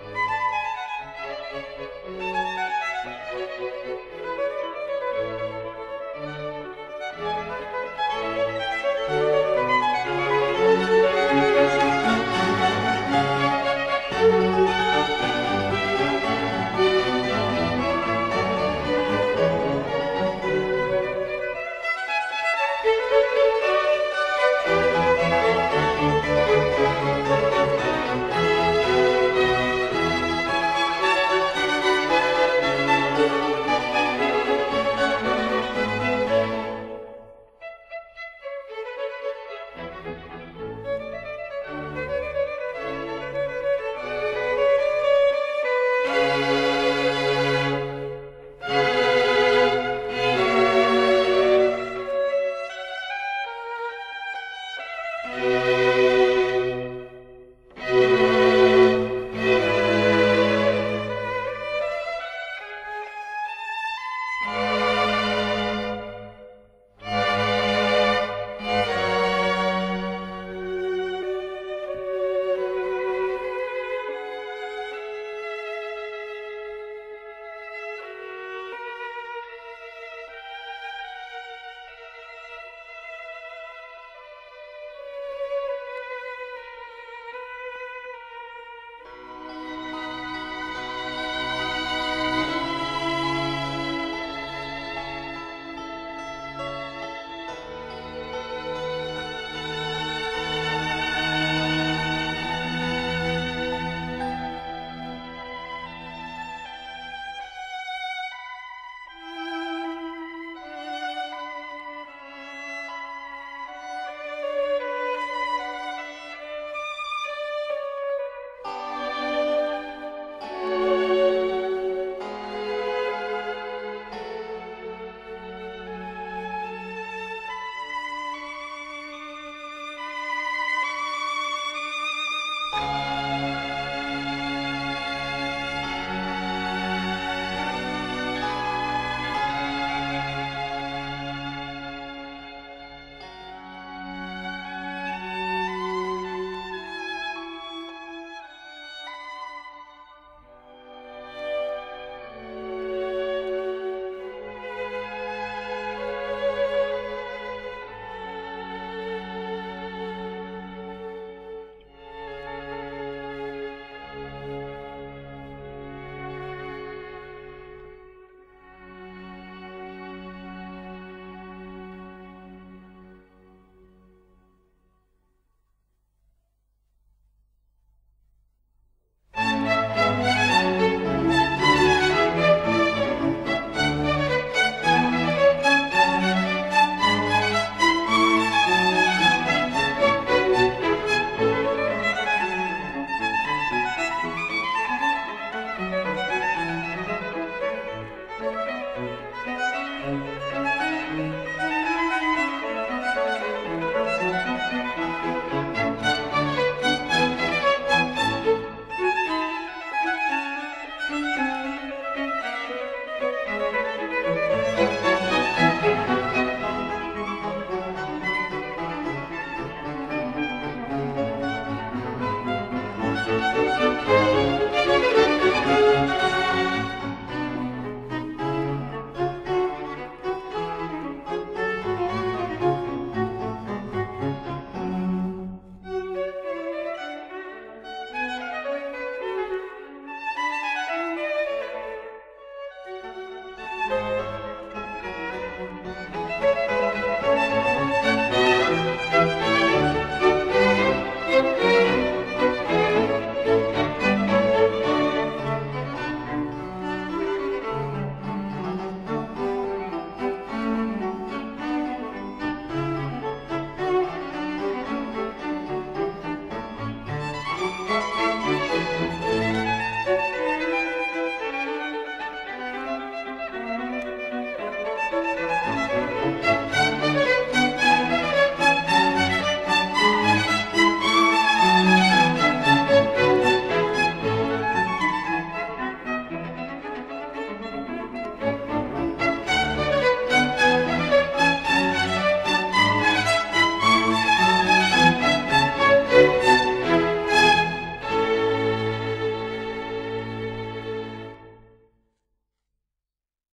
Bye.